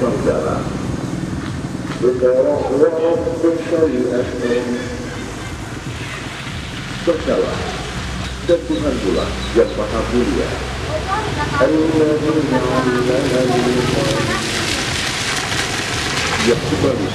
saudara. Saudara Allah bersyariatkan Percayalah dan Tuhan pula yang maha mulia. Yang kembali